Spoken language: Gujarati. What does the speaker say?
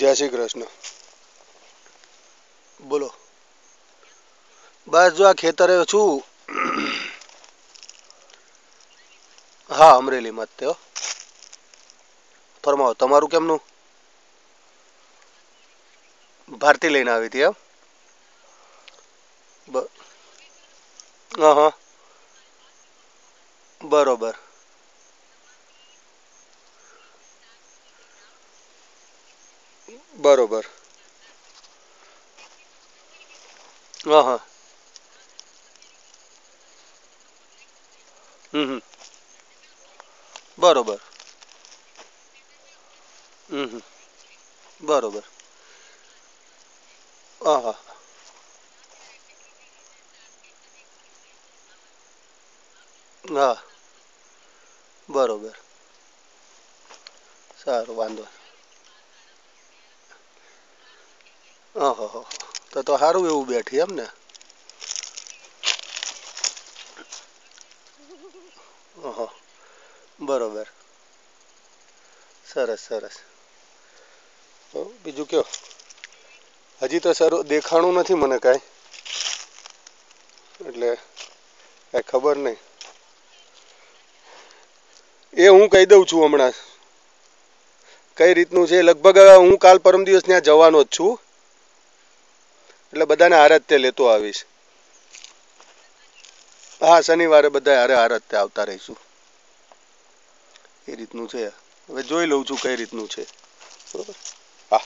જય શ્રી કૃષ્ણ. બોલો. બસ જો આ ખેતરે છું. હા અમરેલીમાં જ તે ફરમાવો, તમારું કેમનું? ભારતી લઈને આવી હતી એમ? હા હા. બરોબર. બરોબર. હા હા. હમ બરોબર. હમ બરોબર. હા હા. હા. બરોબર. સારું વાંધો હા હા હા તો તો સારું એવું બેઠી એમ ને? હા બરોબર. સરસ સરસ. હો બીજું કયો? હજી તો સર દેખાણું નથી મને કાંઈ. એટલે કાંઈ ખબર નહીં. એ હું કહી દઉં છું હમણાં. કઈ રીતનું છે? લગભગ હું કાલ પરમ દિવસ ત્યાં જવાનો જ છું. એટલે બધાને આરાધ્ય લેતો આવીશ. હા, શનિવારે બધા હારે આરાધ્ય આવતા રહીશું. એ રીતનું છે. હવે જોઈ લઉં છું કઈ રીતનું છે. બરોબર? હા.